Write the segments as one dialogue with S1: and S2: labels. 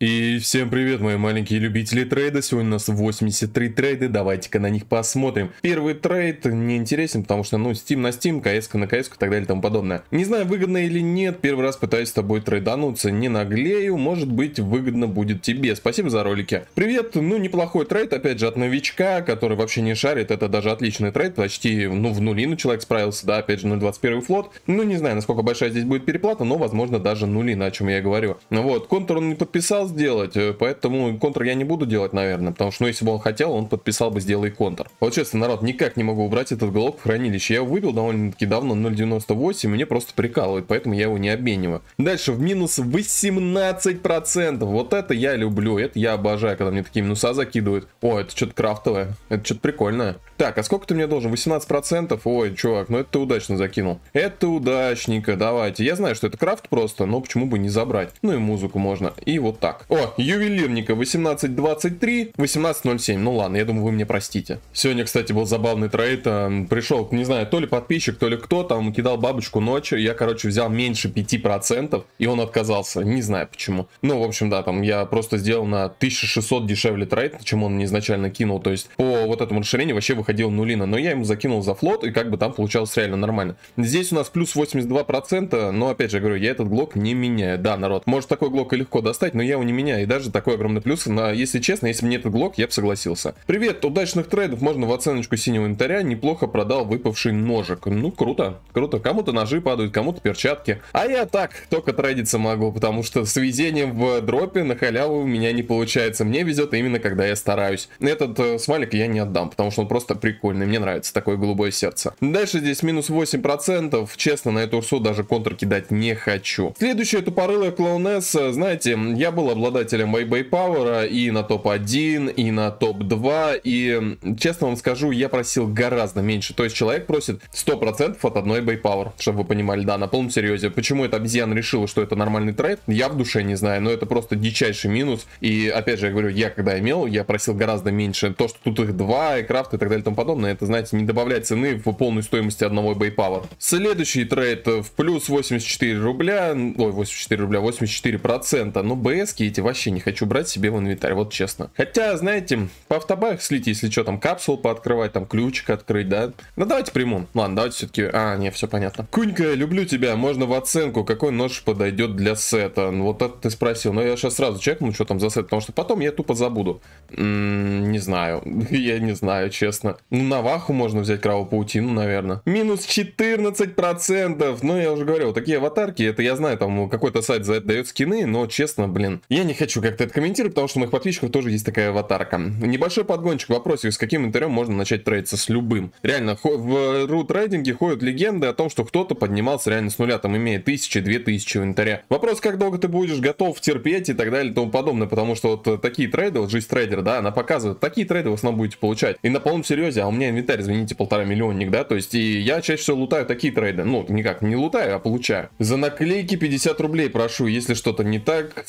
S1: И всем привет, мои маленькие любители трейда. Сегодня у нас 83 трейды, давайте-ка на них посмотрим. Первый трейд не интересен, потому что, ну, Steam на Steam, CS на CS и так далее и тому подобное. Не знаю, выгодно или нет, первый раз пытаюсь с тобой трейдануться, не наглею, может быть, выгодно будет тебе. Спасибо за ролики. Привет, ну, неплохой трейд, опять же, от новичка, который вообще не шарит, это даже отличный трейд, почти, ну, в нулину человек справился, да, опять же, 0.21 float. Ну, не знаю, насколько большая здесь будет переплата, но, возможно, даже нулина, о чем я и говорю. Вот, контр он не подписал, сделать, э, поэтому контр я не буду делать, наверное, потому что, ну, если бы он хотел, он подписал бы «Сделай контр». Вот честно, народ, никак не могу убрать этот глок в хранилище. Я его выбил довольно-таки давно, 0.98, мне просто прикалывает, поэтому я его не обмениваю. Дальше, в минус 18%. Вот это я люблю, это я обожаю, когда мне такие минуса закидывают. О, это что-то крафтовое, это что-то прикольное. Так, а сколько ты мне должен? 18%? Ой, чувак, ну это ты удачно закинул. Это удачненько, давайте. Я знаю, что это крафт просто, но почему бы не забрать? Ну и музыку можно. И вот так. О, ювелирника 1823, 1807. Ну ладно, я думаю, вы мне простите. Сегодня, кстати, был забавный трейд. Пришел, не знаю, то ли подписчик, то ли кто там, кидал бабочку ночью. Я, короче, взял меньше 5%, и он отказался. Не знаю почему. Ну, в общем, да, там я просто сделал на 1600 дешевле трейд, чем он мне изначально кинул. То есть по вот этому расширению вообще выходил нулина, но я ему закинул за float, и как бы там получалось реально нормально. Здесь у нас плюс 82%, но опять же говорю, я этот глок не меняю. Да, народ, может такой глок и легко достать, но я его не меняю, и даже такой огромный плюс, на, если честно, если бы не этот глок, я бы согласился. Привет, удачных трейдов можно в оценочку синего инвентаря, неплохо продал выпавший ножик. Ну, круто, круто, кому-то ножи падают, кому-то перчатки. А я так, только трейдиться могу, потому что с везением в дропе на халяву у меня не получается. Мне везет именно когда я стараюсь. Этот э, смайлик я не отдам, потому что он просто прикольный, мне нравится такое голубое сердце. Дальше здесь минус 8%, честно, на эту урсу даже контр кидать не хочу. Следующая тупорылая клоунесса, знаете, я был обладателем iBUYPOWER и на топ-1, и на топ-2, и честно вам скажу, я просил гораздо меньше, то есть человек просит 100% от одной iBUYPOWER, чтобы вы понимали, да, на полном серьезе. Почему эта обезьяна решила, что это нормальный трейд, я в душе не знаю, но это просто дичайший минус, и опять же, я говорю, я когда имел, я просил гораздо меньше, то, что тут их два, и крафт и так далее и тому подобное, это, знаете, не добавляет цены в полной стоимости одного iBUYPOWER. Следующий трейд в плюс 84 рубля, ой, 84 рубля, 84 процента, но БСки эти вообще не хочу брать себе в инвентарь, вот честно. Хотя, знаете, по автобаях слить, если что, там капсул пооткрывать, там ключик открыть, да? Ну давайте приму. Ладно, давайте все-таки, а, не, все понятно. Кунька, люблю тебя, можно в оценку, какой нож подойдет для сета. Вот это ты спросил, но я сейчас сразу чекну, что там за сет, потому что потом я тупо забуду. М -м, не знаю, я не знаю, честно. Ну, Наваху можно взять кровавую паутину, наверное. Минус 14%. Ну, я уже говорил, такие аватарки, это я знаю, там какой-то сайт за это дает скины, но честно, блин, я не хочу как-то это комментировать, потому что у моих подписчиков тоже есть такая аватарка. Небольшой подгончик в вопросе, с каким интерем можно начать трейдиться с любым. Реально, в рут трейдинге ходят легенды о том, что кто-то поднимался реально с нуля, там имея тысячи, две тысячи в инвентаря. Вопрос, как долго ты будешь готов терпеть и так далее и тому подобное, потому что вот такие трейды, вот жизнь трейдера, да, она показывает, такие трейды в основном будете получать. И на полном серьезе, а у меня инвентарь, извините, полтора миллионник, да, то есть и я чаще всего лутаю такие трейды, ну, никак не лутаю, а получаю. За наклейки 50 рублей прошу, если что-то не так,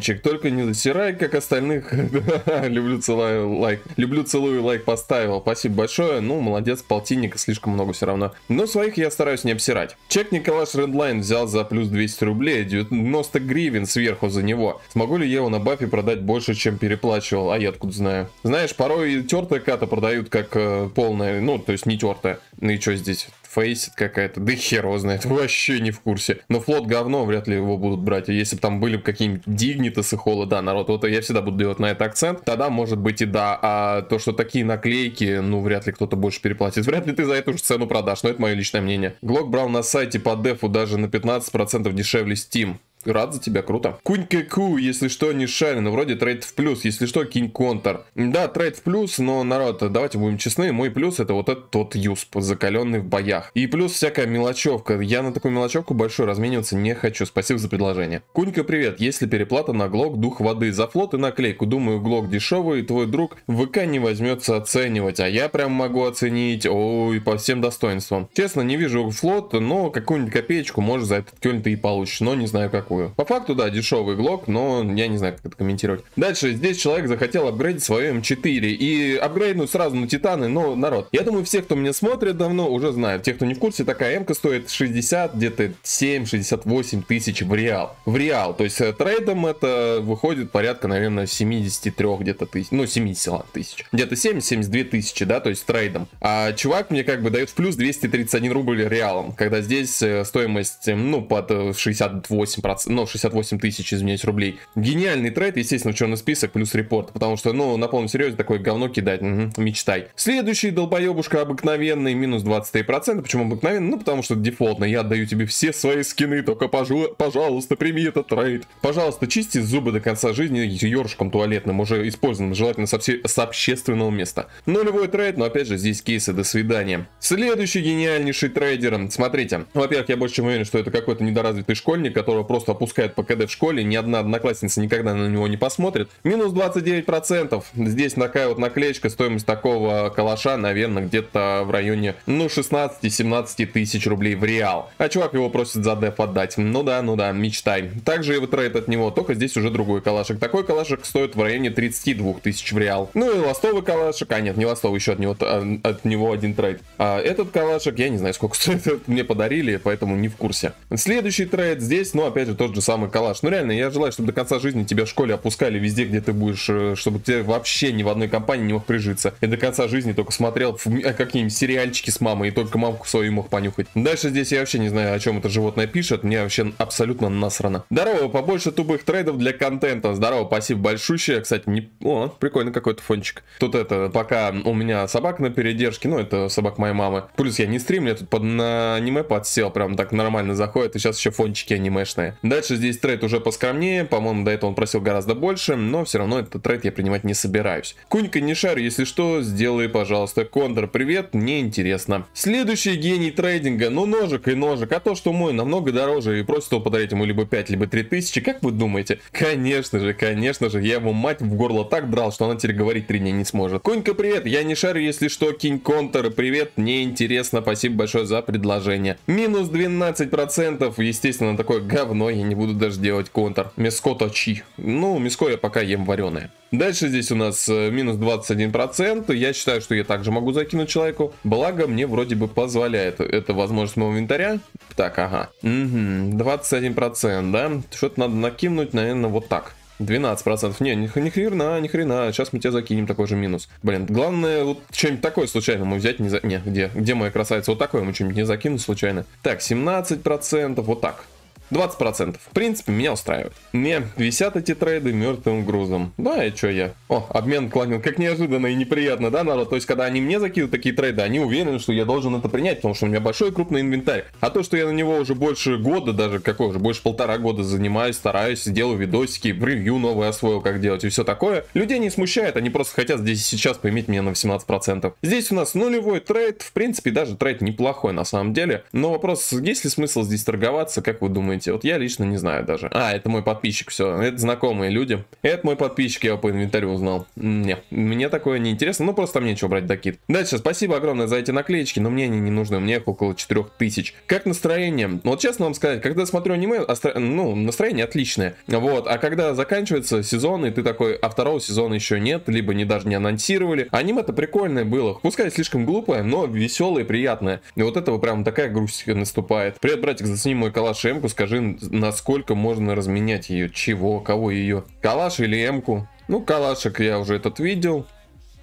S1: сорянчик, только не засирай, как остальных. Люблю целую лайк, люблю целую лайк поставил, спасибо большое, ну, молодец, полтинника слишком много все равно. Но своих я стараюсь не обсирать. Чек Николаш Редлайн взял за плюс 200 рублей, 90 гривен сверху за него. Смогу ли я его на бафе продать больше, чем переплачивал? А я откуда знаю? Знаешь, порой тертая ката продают как э, полная, ну, то есть не тертая. Ну и что здесь? Фейсит какая-то, да хер знает, вообще не в курсе. Но флот говно, вряд ли его будут брать. Если бы там были какие-нибудь дигнитасы холла, да, народ, вот я всегда буду делать на это акцент, тогда может быть и да. А то, что такие наклейки, ну, вряд ли кто-то больше переплатит. Вряд ли ты за эту же цену продашь, но это мое личное мнение. Глок брал на сайте по дефу даже на 15% дешевле Steam. Рад за тебя, круто. Кунька ку, если что, не шарю, но вроде трейд в плюс, если что, кинь контр. Да, трейд в плюс, но, народ, давайте будем честны, мой плюс это вот этот тот USP, закаленный в боях. И плюс всякая мелочевка. Я на такую мелочевку большой размениваться не хочу, спасибо за предложение. Кунька, привет, если переплата на глок, дух воды за float и наклейку, думаю, глок дешевый, твой друг ВК не возьмется оценивать, а я прям могу оценить, ой, по всем достоинствам. Честно, не вижу float, но какую-нибудь копеечку, может, за этот кёльн ты и получишь, но не знаю, как такую. По факту, да, дешевый глок, но я не знаю, как это комментировать. Дальше, здесь человек захотел апгрейдить свою М4 и апгрейднуть сразу на Титаны, но, народ, я думаю, все, кто меня смотрит давно, уже знают. Те, кто не в курсе, такая М стоит 60, где-то 7-68 тысяч в реал. В реал, то есть э, трейдом это выходит порядка, наверное, 73 где-то тысяч, ну, 70 тысяч. Где-то 70-72 тысячи, да, то есть трейдом. А чувак мне как бы дает в плюс 231 рубль реалом, когда здесь э, стоимость, э, ну, под 68%, ну, 68 тысяч, извиняюсь, рублей. Гениальный трейд, естественно, в черный список плюс репорт, потому что, ну, на полном серьезе такое говно кидать, угу, мечтай. Следующий долбоебушка обыкновенный, минус 23%. Почему обыкновенный? Ну, потому что дефолтно. Я отдаю тебе все свои скины, только, пожалуйста, прими этот трейд. Пожалуйста, чисти зубы до конца жизни ёршиком туалетным, уже использованным, желательно со, все, с общественного места. Нулевой трейд, но опять же, здесь кейсы, до свидания. Следующий гениальнейший трейдер. Смотрите, во-первых, я больше чем уверен, что это какой-то недоразвитый школьник, которого просто опускают по КД в школе, ни одна одноклассница никогда на него не посмотрит. Минус 29%. Здесь такая вот наклеечка, стоимость такого калаша, наверное, где-то в районе, ну, 16-17 тысяч рублей в реал. А чувак его просит за деф отдать. Ну да, ну да, мечтай. Также его трейд от него, только здесь уже другой калашик. Такой калашик стоит в районе 32 тысяч в реал. Ну и ластовый калашик, а нет, не ластовый, еще от него, а, от него один трейд. А этот калашик, я не знаю, сколько стоит, мне подарили, поэтому не в курсе. Следующий трейд здесь, ну опять же, тот же самый калаш. Ну реально, я желаю, чтобы до конца жизни тебя в школе опускали везде, где ты будешь, э, чтобы тебе вообще ни в одной компании не мог прижиться. И до конца жизни только смотрел э, какие-нибудь сериальчики с мамой и только мамку свою мог понюхать. Дальше здесь я вообще не знаю, о чем это животное пишет, мне вообще абсолютно насрано. Здорово, побольше тупых трейдов для контента. Здорово, спасибо большущее. Кстати, не... О, прикольный какой-то фончик. Тут это, пока у меня собак на передержке, ну, это собак моей мамы. Плюс я не стримлю, я тут под, на аниме подсел, прям так нормально заходит, и сейчас еще фончики анимешные. Дальше здесь трейд уже поскромнее, по-моему, до этого он просил гораздо больше, но все равно этот трейд я принимать не собираюсь. Кунька не шарю, если что, сделай, пожалуйста, кондор, привет, мне интересно. Следующий гений трейдинга, ну ножик и ножик, а то, что мой намного дороже и просит его подарить ему либо 5, либо 3 тысячи, как вы думаете? Конечно же, конечно же, я его мать в горло так драл, что она теперь говорить 3 дня не сможет. Конька, привет, я не шарю, если что, кинь контр, привет, мне интересно, спасибо большое за предложение. Минус 12%, естественно, такое говно, я не буду даже делать контр. Мяско точи. Ну, мяско я пока ем вареное. Дальше здесь у нас э, минус 21%. Я считаю, что я также могу закинуть человеку. Благо, мне вроде бы позволяет эта возможность моего инвентаря. Так, ага. Угу, 21%, да? Что-то надо накинуть, наверное, вот так. 12%. Не, ни, ни хрена, ни хрена. Сейчас мы тебе закинем такой же минус. Блин, главное, вот что-нибудь такое случайно мы взять не за... Не, где? Где моя красавица? Вот такое мы что-нибудь не закинуть случайно. Так, 17%. Вот так. 20%. В принципе, меня устраивает. Не, висят эти трейды мертвым грузом. Да, и что я? О, обмен кланил. Как неожиданно и неприятно, да, народ? То есть, когда они мне закидывают такие трейды, они уверены, что я должен это принять, потому что у меня большой крупный инвентарь. А то, что я на него уже больше года, даже какой уже, больше полтора года занимаюсь, стараюсь, делаю видосики, ревью новое освоил, как делать и все такое, людей не смущает, они просто хотят здесь и сейчас поиметь меня на 18%. Здесь у нас нулевой трейд, в принципе, даже трейд неплохой на самом деле. Но вопрос, есть ли смысл здесь торговаться, как вы думаете? Думаете? Вот я лично не знаю даже. А, это мой подписчик, все. Это знакомые люди. Это мой подписчик, я его по инвентарю узнал. Не, мне такое не интересно. Ну, просто мне нечего брать докид. Дальше, спасибо огромное за эти наклеечки, но мне они не нужны. Мне их около 4000. Как настроение? Вот честно вам сказать, когда смотрю аниме, остро... ну, настроение отличное. Вот, а когда заканчивается сезон, и ты такой, а второго сезона еще нет, либо не даже не анонсировали. Аниме-то прикольное было. Пускай слишком глупое, но веселое и приятное. И вот этого прям такая грусть наступает. Привет, братик, зацени мой калаш Эмку, скажи, скажи, насколько можно разменять ее, чего, кого ее, калаш или эмку. Ну, калашек я уже этот видел,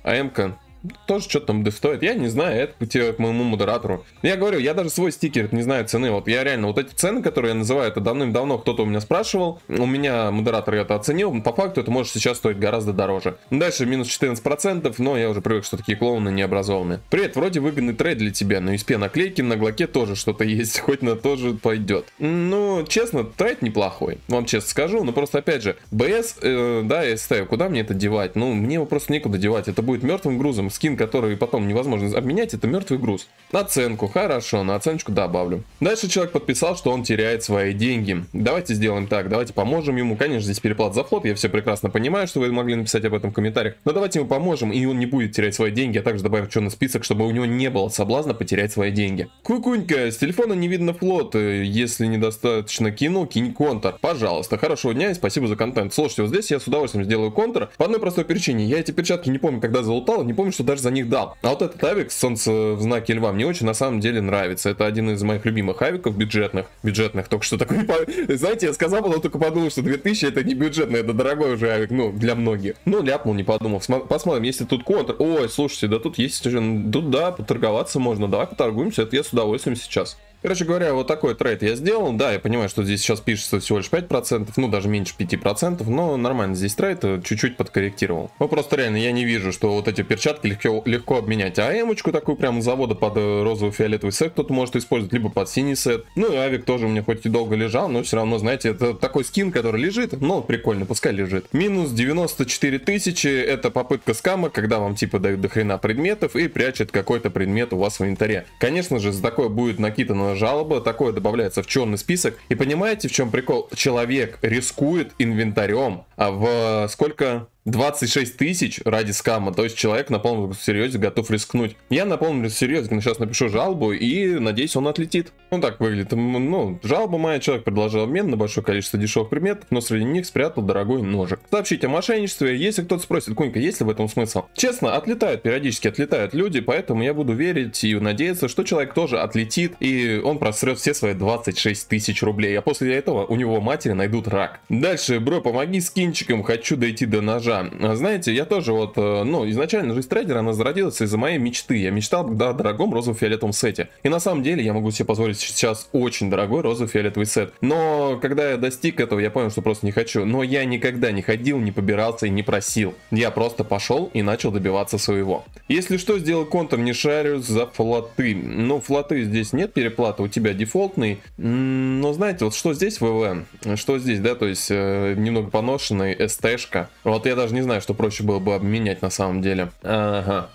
S1: а эмка тоже что-то там стоит. Я не знаю, это тебе к моему модератору. Я говорю, я даже свой стикер не знаю цены. Вот я реально, вот эти цены, которые я называю, это давным-давно кто-то у меня спрашивал. У меня модератор это оценил. По факту это может сейчас стоить гораздо дороже. Дальше минус 14%, но я уже привык, что такие клоуны не образованные. Привет, вроде выгодный трейд для тебя. На USP наклейки, на глоке тоже что-то есть. Хоть на тоже пойдет. Ну, честно, трейд неплохой. Вам честно скажу. Но просто, опять же, BS, э, да, ST, куда мне это девать? Ну, мне его просто некуда девать. Это будет мертвым грузом Скин, который потом невозможно обменять, это мертвый груз. Оценку, хорошо, на оценочку добавлю. Дальше человек подписал, что он теряет свои деньги. Давайте сделаем так, давайте поможем ему. Конечно, здесь переплат за флот, я все прекрасно понимаю, что вы могли написать об этом в комментариях. Но давайте ему поможем, и он не будет терять свои деньги, а также добавим черный список, чтобы у него не было соблазна потерять свои деньги. Кукунька, с телефона не видно флот. Если недостаточно кинул, кинь контр. Пожалуйста, хорошего дня и спасибо за контент. Слушайте, вот здесь я с удовольствием сделаю контр. По одной простой причине. Я эти перчатки не помню, когда залутал, не помню, что даже за них дал. А вот этот авик солнце в знаке льва мне очень на самом деле нравится. Это один из моих любимых авиков бюджетных. Бюджетных, только что такой... Знаете, я сказал, но только подумал, что 2000 это не бюджетный, это дорогой уже авик, ну, для многих. Ну, ляпнул, не подумав. Посмотрим, если тут контр... Ой, слушайте, да тут есть. Тут, да, поторговаться можно. Давай поторгуемся, это я с удовольствием сейчас. Короче говоря, вот такой трейд я сделал. Да, я понимаю, что здесь сейчас пишется всего лишь 5%, ну даже меньше 5%, но нормально здесь трейд, э, чуть-чуть подкорректировал. Ну просто реально я не вижу, что вот эти перчатки легко, легко обменять. А эмочку такую прямо с завода под э, розовый-фиолетовый сет кто-то может использовать, либо под синий сет. Ну и авик тоже у меня хоть и долго лежал, но все равно, знаете, это такой скин, который лежит, ну прикольно, пускай лежит. Минус 94 тысячи, это попытка скама, когда вам типа дают до хрена предметов и прячет какой-то предмет у вас в инвентаре. Конечно же, за такое будет накидано жалоба, такое добавляется в черный список. И понимаете, в чем прикол? Человек рискует инвентарем, а в сколько 26 тысяч ради скама, то есть человек на полном серьезе готов рискнуть. Я на полном серьезе сейчас напишу жалобу и надеюсь он отлетит. Ну так выглядит. Ну, жалоба моя, человек предложил обмен на большое количество дешевых предметов, но среди них спрятал дорогой ножик. Сообщить о мошенничестве, если кто-то спросит, Кунька, есть ли в этом смысл? Честно, отлетают, периодически отлетают люди, поэтому я буду верить и надеяться, что человек тоже отлетит, и он просрет все свои 26 тысяч рублей, а после этого у него матери найдут рак. Дальше, бро, помоги с кинчиком, хочу дойти до ножа. Знаете, я тоже вот, э, ну, изначально жизнь трейдера, она зародилась из-за моей мечты. Я мечтал о дорогом розово-фиолетовом сете. И на самом деле я могу себе позволить сейчас очень дорогой розово-фиолетовый сет. Но когда я достиг этого, я понял, что просто не хочу. Но я никогда не ходил, не побирался и не просил. Я просто пошел и начал добиваться своего. Если что, сделал контур, не шарю за флоты. Ну, флоты здесь нет переплаты, у тебя дефолтный. Но знаете, вот что здесь ВВ, что здесь, да, то есть э, немного поношенный, СТшка. Вот я даже даже не знаю, что проще было бы обменять на самом деле. Ага.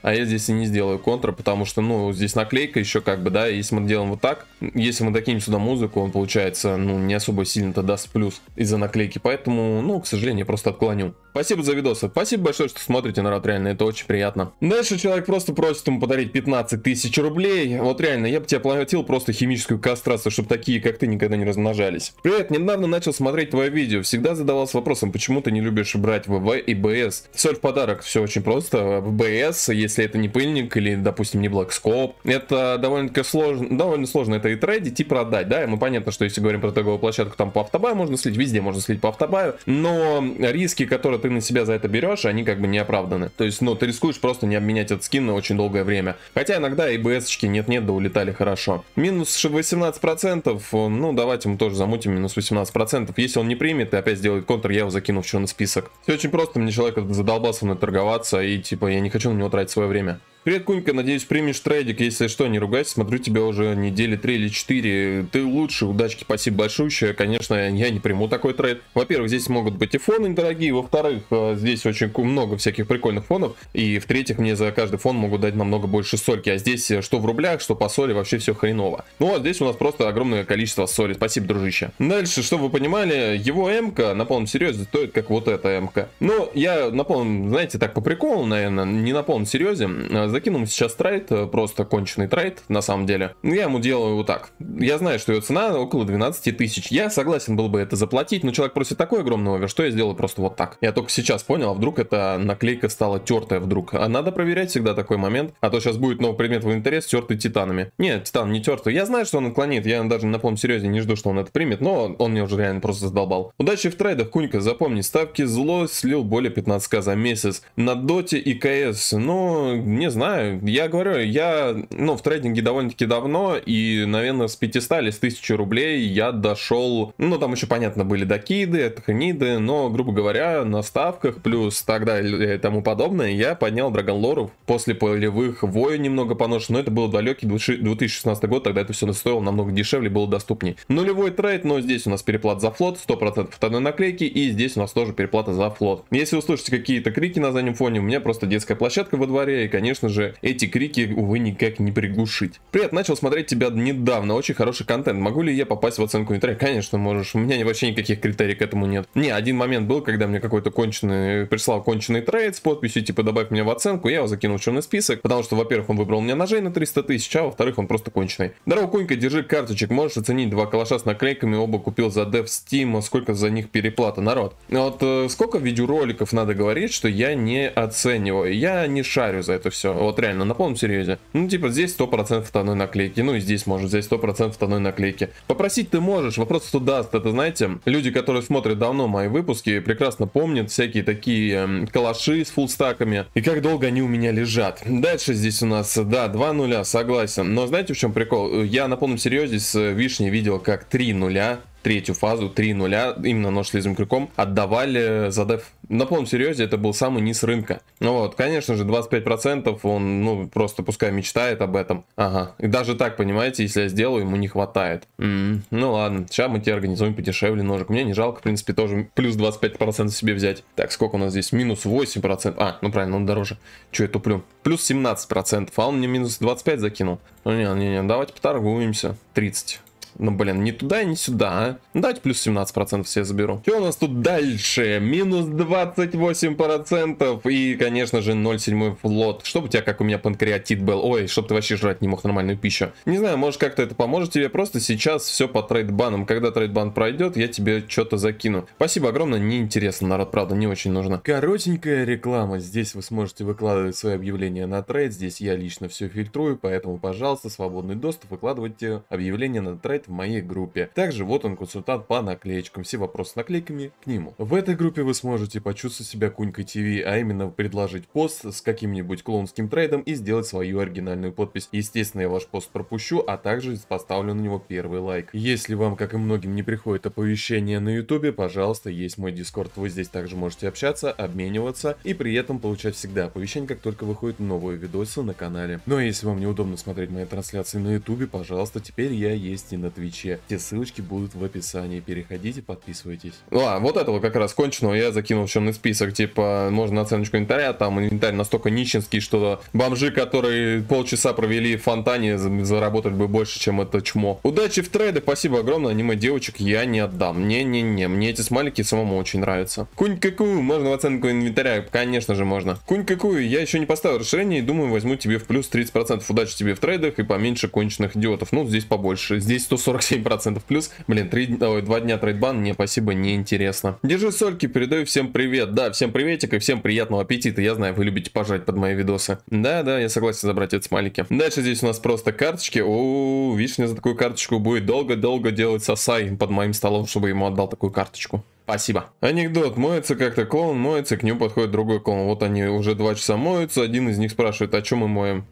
S1: А я здесь и не сделаю контра, потому что, ну, здесь наклейка еще как бы, да, если мы делаем вот так, если мы докинем сюда музыку, он получается, ну, не особо сильно-то даст плюс из-за наклейки, поэтому, ну, к сожалению, я просто отклоню. Спасибо за видосы. Спасибо большое, что смотрите, народ, реально, это очень приятно. Дальше человек просто просит ему подарить 15 тысяч рублей. Вот реально, я бы тебе платил просто химическую кастрацию, чтобы такие, как ты, никогда не размножались. Привет, недавно начал смотреть твое видео. Всегда задавался вопросом, почему ты не любишь брать ВВ и БС. Соль в подарок, все очень просто. БС, если это не пыльник или, допустим, не Blackscope, это довольно-таки сложно, довольно сложно это и трейдить, и продать, да, и мы понятно, что если говорим про торговую площадку, там по автобаю можно слить, везде можно слить по автобаю, но риски, которые ты ты на себя за это берешь, они как бы не оправданы. То есть, ну, ты рискуешь просто не обменять этот скин на очень долгое время. Хотя иногда и БС-очки нет-нет, да улетали хорошо. Минус 18%, ну, давайте мы тоже замутим минус 18%. Если он не примет и опять сделает контр, я его закину в черный список. Все очень просто, мне человек задолбался мной торговаться, и типа я не хочу на него тратить свое время. Привет, Кунька, надеюсь, примешь трейдик. Если что, не ругайся, смотрю тебя уже недели 3 или 4. Ты лучше, удачки, спасибо большое. Конечно, я не приму такой трейд. Во-первых, здесь могут быть и фоны дорогие. Во-вторых, э, здесь очень много всяких прикольных фонов. И в-третьих, мне за каждый фон могут дать намного больше сольки. А здесь э, что в рублях, что по соли, вообще все хреново. Ну, а здесь у нас просто огромное количество соли. Спасибо, дружище. Дальше, чтобы вы понимали, его МК на полном серьезе стоит как вот эта МК. Но я на полном, знаете, так по приколу, наверное, не на полном серьезе закинул сейчас трейд, э, просто конченый трейд, на самом деле. Я ему делаю вот так. Я знаю, что ее цена около 12 тысяч. Я согласен был бы это заплатить, но человек просит такой огромный овер, что я сделаю просто вот так. Я только сейчас понял, а вдруг эта наклейка стала тертая вдруг. А надо проверять всегда такой момент, а то сейчас будет новый предмет в инвентаре стертый титанами. Нет, титан не тертый. Я знаю, что он отклонит, я даже на полном серьезе не жду, что он это примет, но он мне уже реально просто задолбал. Удачи в трейдах, Кунька, запомни, ставки зло слил более 15к за месяц. На доте и КС, но не знаю. Я говорю, я, ну, в трейдинге довольно-таки давно, и, наверное, с 500 или с 1000 рублей я дошел, ну, там еще, понятно, были докиды, таханиды, но, грубо говоря, на ставках плюс так далее и тому подобное, я поднял Драгон Лору после полевых войн немного понож, но это был далекий 2016 год, тогда это все стоило намного дешевле, было доступнее. Нулевой трейд, но здесь у нас переплат за флот, 100% от одной наклейки, и здесь у нас тоже переплата за флот. Если услышите какие-то крики на заднем фоне, у меня просто детская площадка во дворе, и, конечно же, эти крики, увы, никак не приглушить. Привет, начал смотреть тебя недавно, очень хороший контент. Могу ли я попасть в оценку инвентаря? Конечно, можешь. У меня вообще никаких критерий к этому нет. Не, один момент был, когда мне какой-то конченый, прислал конченый трейд с подписью, типа, добавь меня в оценку, я его закинул в черный список, потому что, во-первых, он выбрал мне ножей на 300 тысяч, а во-вторых, он просто конченый. Здорово, Кунька, держи карточек, можешь оценить два калаша с наклейками, оба купил за Dev Steam, сколько за них переплата, народ. Вот э, сколько видеороликов надо говорить, что я не оцениваю, я не шарю за это все, вот реально, на полном серьезе. Ну, типа, здесь 100% одной наклейки, ну и здесь может, здесь 100% одной наклейки. Попросить ты можешь, вопрос кто даст, это, знаете, люди, которые смотрят давно мои выпуски, прекрасно помнят всякие такие э, калаши с фулстаками, и как долго они у меня лежат. Дальше здесь у нас, да, 2 нуля, согласен, но знаете в чем прикол? Я на полном серьезе с Вишней видел как 3 нуля, третью фазу 3 нуля, именно нож с лезвием крюком, отдавали за деф. На полном серьезе это был самый низ рынка. Ну вот, конечно же, 25% он, ну, просто пускай мечтает об этом. Ага. И даже так, понимаете, если я сделаю, ему не хватает. М-м, ну ладно, сейчас мы тебе организуем подешевле ножик. Мне не жалко, в принципе, тоже плюс 25% себе взять. Так, сколько у нас здесь? Минус 8%. А, ну правильно, он дороже. Че я туплю? Плюс 17%, а он мне минус 25 закинул. Ну не, не, не, давайте поторгуемся. 30. Ну, блин, не туда, не сюда, а. Ну, давайте плюс 17% все заберу. Что у нас тут дальше? Минус 28%. И, конечно же, 0,7 флот. Чтобы у тебя, как у меня, панкреатит был. Ой, чтобы ты вообще жрать не мог нормальную пищу. Не знаю, может как-то это поможет тебе. Просто сейчас все по трейдбанам. Когда трейдбан пройдет, я тебе что-то закину. Спасибо огромное. Неинтересно, народ, правда, не очень нужно. Коротенькая реклама. Здесь вы сможете выкладывать свои объявления на трейд. Здесь я лично все фильтрую, поэтому, пожалуйста, свободный доступ. Выкладывайте объявления на трейд в моей группе. Также вот он консультант по наклеечкам, все вопросы с наклейками к нему. В этой группе вы сможете почувствовать себя Кунькой ТВ, а именно предложить пост с каким-нибудь клоунским трейдом и сделать свою оригинальную подпись. Естественно, я ваш пост пропущу, а также поставлю на него первый лайк. Если вам, как и многим, не приходит оповещение на ютубе, пожалуйста, есть мой дискорд, вы здесь также можете общаться, обмениваться и при этом получать всегда оповещения, как только выходят новые видосы на канале. Ну а если вам неудобно смотреть мои трансляции на ютубе, пожалуйста, теперь я есть и на Твиче. Все ссылочки будут в описании. Переходите, подписывайтесь. Ну, а, вот этого как раз конченого я закинул в черный список. Типа, можно оценочку инвентаря. Там инвентарь настолько нищенский, что бомжи, которые полчаса провели в фонтане, заработали бы больше, чем это чмо. Удачи в трейдах. Спасибо огромное. Аниме девочек я не отдам. Не-не-не. Мне эти смайлики самому очень нравятся. Кунь какую? Можно в оценку инвентаря? Конечно же можно. Кунь какую? Я еще не поставил расширение и думаю возьму тебе в плюс 30%. Удачи тебе в трейдах и поменьше конченых идиотов. Ну, здесь побольше. Здесь 140 47% плюс. Блин, 3, ой, 2 дня трейдбан, мне спасибо, не интересно. Держи сольки, передаю всем привет. Да, всем приветик и всем приятного аппетита. Я знаю, вы любите пожрать под мои видосы. Да, да, я согласен забрать эти смайлики. Дальше здесь у нас просто карточки. О, мне за такую карточку будет долго-долго делать сосай под моим столом, чтобы ему отдал такую карточку. Спасибо. Анекдот. Моется как-то клоун, моется, к нему подходит другой клоун. Вот они уже два часа моются, один из них спрашивает, а чем мы моем?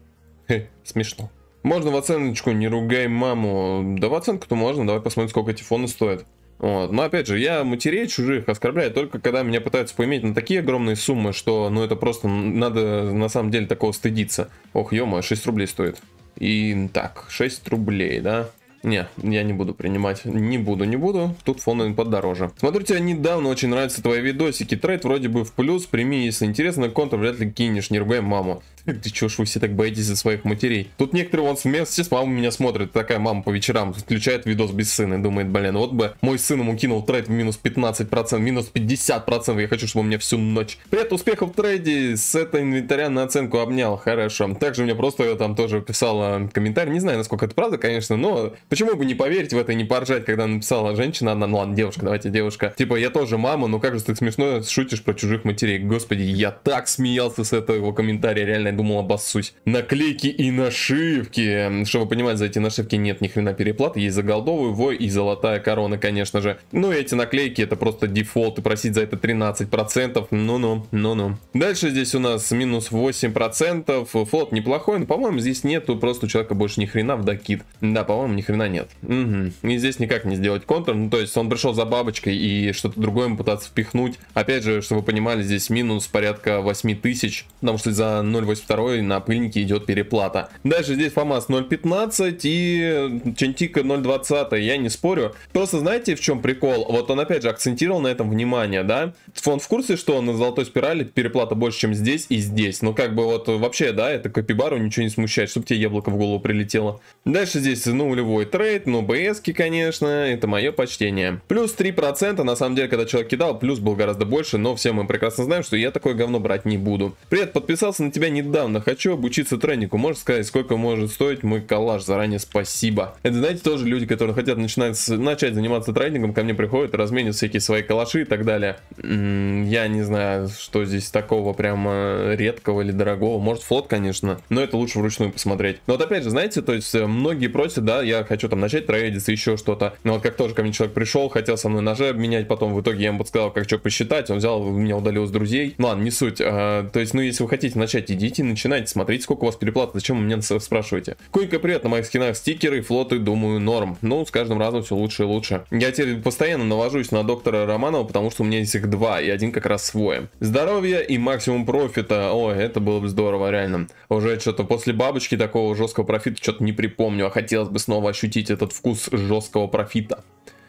S1: Хе, смешно. Можно в оценочку, не ругай маму. Да в оценку-то можно, давай посмотрим, сколько эти фоны стоят. Вот. Но опять же, я матерей чужих оскорбляю только когда меня пытаются поиметь на такие огромные суммы, что ну это просто надо на самом деле такого стыдиться. Ох, ё 6 рублей стоит. И так, 6 рублей, да? Не, я не буду принимать. Не буду, не буду. Тут фон подороже. Смотрю, тебе недавно очень нравятся твои видосики. Трейд вроде бы в плюс. Прими, если интересно. Контр вряд ли кинешь. Не ругай маму. Ты чё ж вы все так боитесь за своих матерей? Тут некоторые вон вместе с мамой меня смотрят. Такая мама по вечерам включает видос без сына и думает, блин, вот бы мой сын ему кинул трейд в минус 15%, минус 50%. Я хочу, чтобы он мне всю ночь. Привет, успехов в трейде. С этой инвентаря на оценку обнял. Хорошо. Также мне просто там тоже писала комментарий. Не знаю, насколько это правда, конечно, но Почему бы не поверить в это и не поржать, когда написала женщина, она, ну ладно, девушка, давайте девушка. Типа, я тоже мама, ну как же ты смешно шутишь про чужих матерей. Господи, я так смеялся с этого комментария, реально думал обоссусь. Наклейки и нашивки. Чтобы понимать, за эти нашивки нет ни хрена переплаты, есть за голдовую, вой и золотая корона, конечно же. Ну эти наклейки это просто дефолт, и просить за это 13%, ну-ну, ну-ну. Дальше здесь у нас минус 8%, флот неплохой, но по-моему здесь нету, просто у человека больше ни хрена в докид. Да, по-моему ни хрена нет. Угу. И здесь никак не сделать контур, ну то есть он пришел за бабочкой и что-то другое ему пытаться впихнуть. Опять же, чтобы вы понимали, здесь минус порядка 8000, потому что за 0.82 на пыльнике идет переплата. Дальше здесь ФАМАС 0.15 и Чентика 0.20, я не спорю. Просто знаете в чем прикол? Вот он опять же акцентировал на этом внимание, да? Он в курсе, что на золотой спирали переплата больше, чем здесь и здесь. Ну как бы вот вообще, да, это Капибару ничего не смущает, чтобы тебе яблоко в голову прилетело. Дальше здесь нулевой трейд, ну БС, конечно, это мое почтение. Плюс 3%, на самом деле, когда человек кидал, плюс был гораздо больше, но все мы прекрасно знаем, что я такое говно брать не буду. Привет, подписался на тебя недавно, хочу обучиться тренинgu, можешь сказать, сколько может стоить мой коллаж, заранее спасибо. Это, знаете, тоже люди, которые хотят начинать, начать заниматься тренингом, ко мне приходят, разменят всякие свои калаши и так далее. Я не знаю, что здесь такого прямо редкого или дорогого, может флот, конечно, но это лучше вручную посмотреть. Но вот опять же, знаете, то есть э, многие просят, да, я хочу там начать трейдиться, еще что-то. Но вот как тоже ко мне человек пришел, хотел со мной ножи обменять, потом в итоге я ему подсказал, как что посчитать, он взял, меня удалил с друзей. Ну ладно, не суть. А, то есть, ну если вы хотите начать, идите, начинайте, смотрите, сколько у вас переплат, зачем вы меня спрашиваете. Койка привет, на моих скинах стикеры, флоты, думаю, норм. Ну, с каждым разом все лучше и лучше. Я теперь постоянно навожусь на доктора Романова, потому что у меня есть их два, и один как раз свой. Здоровье и максимум профита. Ой, это было бы здорово, реально. Уже что-то после бабочки такого жесткого профита что-то не припомню, а хотелось бы снова ощутить этот вкус жесткого профита.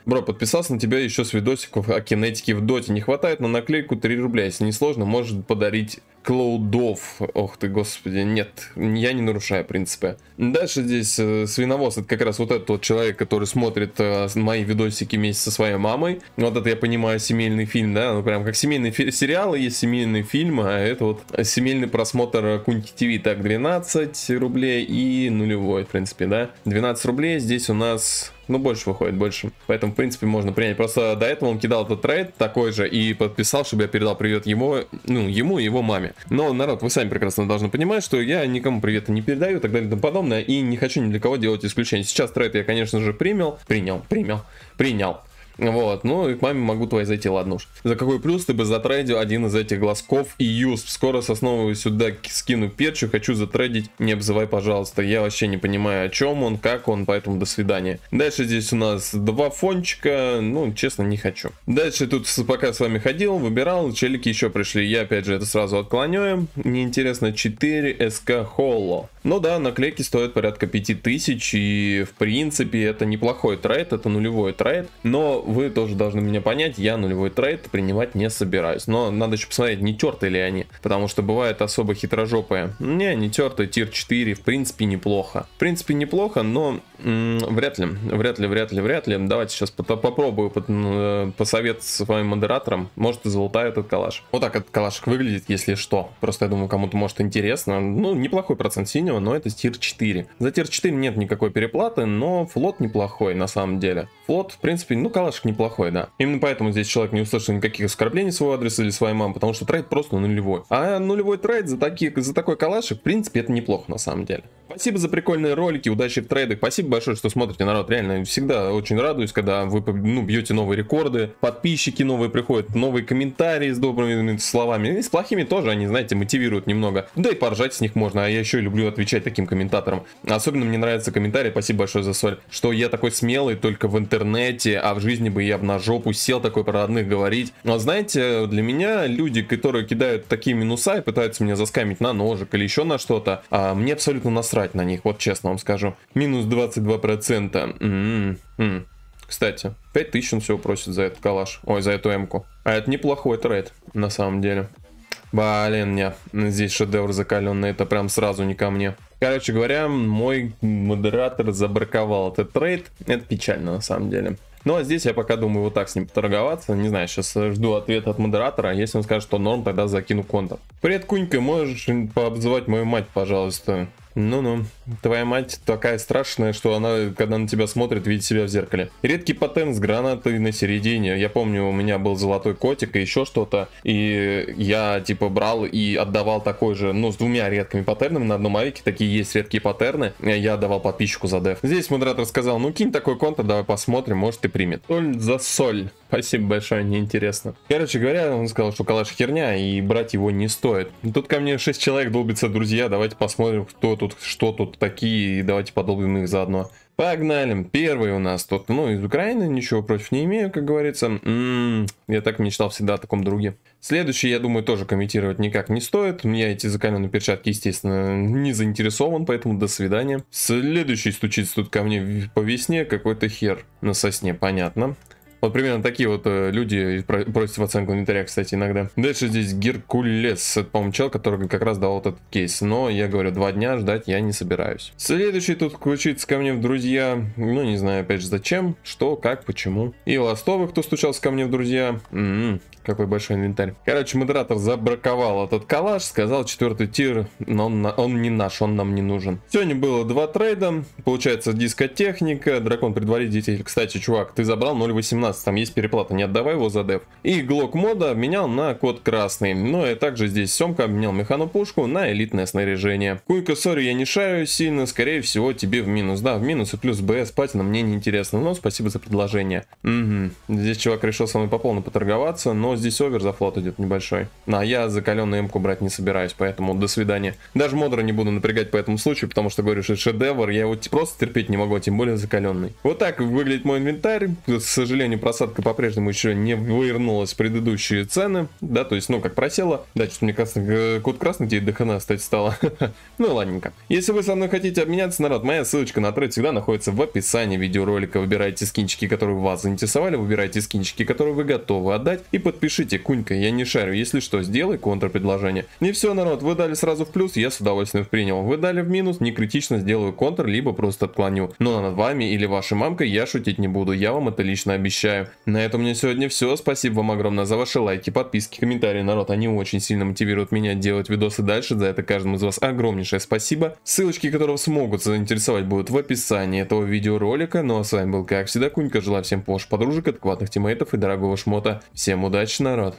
S1: Бро, подписался на тебя еще с видосиков о кинетике в доте. Не хватает на наклейку 3 рубля. Если не сложно, может подарить клоудов. Ох ты, господи, нет, я не нарушаю принципы. Дальше здесь э, свиновоз, это как раз вот этот вот человек, который смотрит э, мои видосики вместе со своей мамой. Вот это я понимаю семейный фильм, да, ну прям как семейный сериал, есть семейный фильм, а это вот семейный просмотр Кунти ТВ. Так, 12 рублей и нулевой, в принципе, да. 12 рублей, здесь у нас ну, больше выходит, больше. Поэтому, в принципе, можно принять. Просто до этого он кидал этот трейд такой же и подписал, чтобы я передал привет ему, ну, ему и его маме. Но, народ, вы сами прекрасно должны понимать, что я никому привета не передаю и так далее и тому подобное, и не хочу ни для кого делать исключение. Сейчас трейд я, конечно же, принял, принял, принял, принял. Вот, ну и к маме могу твоей зайти, ладно уж. За какой плюс ты бы затрейдил один из этих глазков и юз? Скоро с основы сюда скину перчу, хочу затрейдить, не обзывай, пожалуйста. Я вообще не понимаю, о чем он, как он, поэтому до свидания. Дальше здесь у нас два фончика, ну, честно, не хочу. Дальше тут пока с вами ходил, выбирал, челики еще пришли. Я, опять же, это сразу отклоняю. Мне интересно 4 СК Холло. Ну да, наклейки стоят порядка 5000, и в принципе это неплохой трейд, это нулевой трейд, но вы тоже должны меня понять, я нулевой трейд принимать не собираюсь. Но надо еще посмотреть, не тертые ли они, потому что бывает особо хитрожопые. Не, не тертые, tier 4, в принципе неплохо. В принципе неплохо, но вряд ли, вряд ли, вряд ли, вряд ли. Давайте сейчас по попробую по э, посоветоваться с вами модератором, может и золотая этот калаш. Вот так этот калашик выглядит, если что. Просто я думаю, кому-то может интересно. Ну, неплохой процент синего, но это tier 4. За tier 4 нет никакой переплаты, но float неплохой на самом деле. Float, в принципе, ну калашик неплохой, да. Именно поэтому здесь человек не услышал никаких оскорблений в свой адрес или своей мамы, потому что трейд просто нулевой. А нулевой трейд за, такие, за такой калашик, в принципе, это неплохо на самом деле. Спасибо за прикольные ролики, удачи в трейдах. Спасибо большое, что смотрите, народ. Реально, всегда очень радуюсь, когда вы ну, бьете новые рекорды, подписчики новые приходят, новые комментарии с добрыми словами. И с плохими тоже, они, знаете, мотивируют немного. Да и поржать с них можно, а я еще люблю отвечать таким комментаторам. Особенно мне нравится комментарий, спасибо большое за соль, что я такой смелый только в интернете, а в жизни бы я бы на жопу сел такой про родных говорить. Но знаете, для меня люди, которые кидают такие минуса и пытаются меня заскамить на ножик или еще на что-то, а мне абсолютно насрать на них, вот честно вам скажу. Минус 22%. М-м-м. М-м. Кстати, 5000 он всего просит за этот калаш. Ой, за эту эмку. А это неплохой трейд, на самом деле. Блин, не, здесь шедевр закаленный, это прям сразу не ко мне. Короче говоря, мой модератор забраковал этот трейд. Это печально на самом деле. Ну а здесь я пока думаю вот так с ним поторговаться. Не знаю, сейчас жду ответа от модератора. Если он скажет, что норм, тогда закину контр. Привет, Кунька, можешь пообзывать мою мать, пожалуйста? Ну-ну, твоя мать такая страшная, что она, когда на тебя смотрит, видит себя в зеркале. Редкий патент с гранатой на середине. Я помню, у меня был золотой котик и еще что-то. И я, типа, брал и отдавал такой же, ну, с двумя редкими паттернами на одном авике. Такие есть редкие паттерны. Я отдавал подписчику за деф. Здесь модератор сказал, ну, кинь такой контр, давай посмотрим, может и примет. Соль за соль. Спасибо большое, неинтересно. Короче говоря, он сказал, что калаш херня и брать его не стоит. Тут ко мне 6 человек долбится, друзья. Давайте посмотрим, кто тут, что тут такие, и давайте подолбим их заодно. Погнали. Первый у нас тут, ну, из Украины, ничего против не имею, как говорится. М м-м, -м, я так мечтал всегда о таком друге. Следующий, я думаю, тоже комментировать никак не стоит. Меня эти закаленные перчатки, естественно, не заинтересован, поэтому до свидания. Следующий стучится тут ко мне по весне, какой-то хер на сосне, понятно. Вот примерно такие вот э, люди просят в оценку инвентаря, кстати, иногда. Дальше здесь Геркулес. Это, по-моему, чел, который как раз дал этот кейс. Но, я говорю, два дня ждать я не собираюсь. Следующий тут включится ко мне в друзья. Ну, не знаю, опять же, зачем, что, как, почему. И ластовый, кто стучался ко мне в друзья. М-м, какой большой инвентарь. Короче, модератор забраковал этот калаш, сказал четвертый тир, но он, он не наш, он нам не нужен. Сегодня было два трейда, получается дискотехника, дракон предваритель. Кстати, чувак, ты забрал 0.18, там есть переплата, не отдавай его за деф. И глок мода обменял на код красный. Ну и также здесь Семка обменял механопушку на элитное снаряжение. Куйка, сори, я не шаю сильно, скорее всего тебе в минус. Да, в минус и плюс БС патина мне не интересно, но спасибо за предложение. Угу. Здесь чувак решил со мной по полной поторговаться, но здесь овер за флот идет небольшой. А я закаленную эмку брать не собираюсь, поэтому до свидания. Даже модера не буду напрягать по этому случаю, потому что говорю, что шедевр, я его просто терпеть не могу, а тем более закаленный. Вот так выглядит мой инвентарь. К сожалению, просадка по-прежнему еще не вывернулась в предыдущие цены, да, то есть, ну, как просела. Да, что-то мне кажется, код красный тебе ДХН стать стало. ну, ладненько. Если вы со мной хотите обменяться, народ, моя ссылочка на трейд всегда находится в описании видеоролика. Выбирайте скинчики, которые вас заинтересовали, выбирайте скинчики, которые вы готовы отдать, и подпишитесь Пишите, Кунька, я не шарю, если что, сделай контрпредложение. Не все, народ, вы дали сразу в плюс, я с удовольствием принял. Вы дали в минус, не критично сделаю контр, либо просто отклоню. Но над вами или вашей мамкой я шутить не буду, я вам это лично обещаю. На этом у меня сегодня все, спасибо вам огромное за ваши лайки, подписки, комментарии, народ, они очень сильно мотивируют меня делать видосы дальше, за это каждому из вас огромнейшее спасибо. Ссылочки, которые смогут заинтересовать, будут в описании этого видеоролика. Ну а с вами был, как всегда, Кунька, желаю всем пош подружек, адекватных тиммейтов и дорогого шмота. Всем удачи, народ.